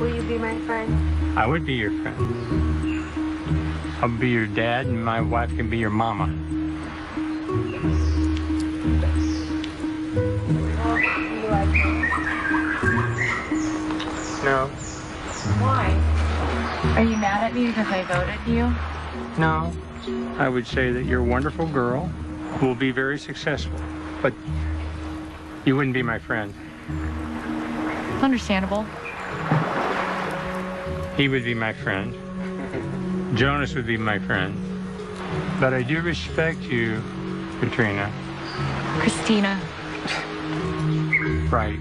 Will you be my friend? I would be your friend. I'll be your dad, and my wife can be your mama. Well, you like me. No, Why? Are you mad at me because I voted you? no. I would say that you're a wonderful girl who will be very successful, but you wouldn't be my friend. Understandable. He would be my friend. Jonas would be my friend. But I do respect you, Katrina. Christina. Right.